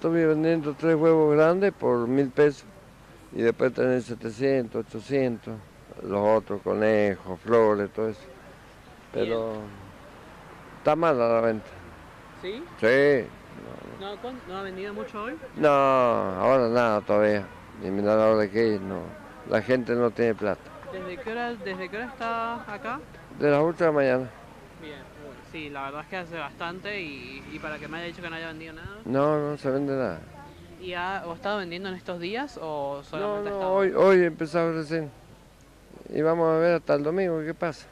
estuve vendiendo tres huevos grandes por mil pesos y después tener 700, 800, los otros conejos, flores, todo eso. Pero está mala la venta. ¿Sí? Sí. ¿No, ¿No ha vendido mucho hoy? No, ahora nada todavía. Y mira la hora que ir, no. La gente no tiene plata. ¿Desde qué hora, desde qué hora está acá? De las 8 de la mañana. Bien, sí, la verdad es que hace bastante y, y para que me haya dicho que no haya vendido nada. No, no se vende nada. ¿Y ha, o estado vendiendo en estos días o No, solamente no, estado? hoy, hoy empezamos recién. Y vamos a ver hasta el domingo qué pasa.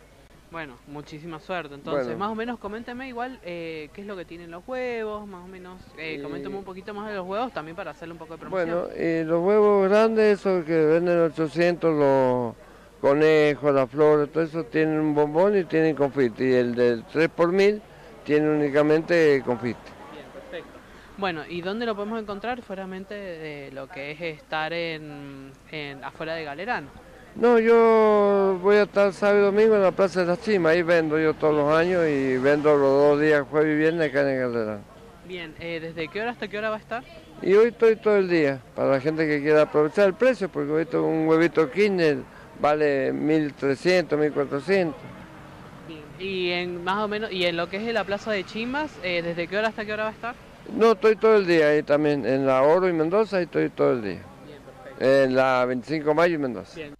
Bueno, muchísima suerte. Entonces, Bueno. más o menos coménteme igual eh, qué es lo que tienen los huevos, más o menos. Eh, Y- coménteme un poquito más de los huevos también para hacerle un poco de promoción. Bueno, y los huevos grandes, esos que venden 800, los conejos, las flores, todo eso tienen un bombón y tienen confite. Y el del 3 por mil tiene únicamente confite. Bien, perfecto. Bueno, ¿y dónde lo podemos encontrar fueramente de lo que es estar en, en afuera de Galerán? No, yo voy a estar sábado y domingo en la Plaza de las Chimas, ahí vendo yo todos los años y vendo los dos días, jueves y viernes acá en el Calderón. Bien, eh, ¿desde qué hora hasta qué hora va a estar? Y hoy estoy todo el día, para la gente que quiera aprovechar el precio, porque hoy tengo un huevito Kinder vale 1.300, 1.400. Bien. Y en más o menos, y en lo que es la plaza de Chimas, eh, ¿desde qué hora hasta qué hora va a estar? No, estoy todo el día ahí también, en la Oro y Mendoza, ahí estoy todo el día. Bien, perfecto. En la 25 de mayo y Mendoza. Bien,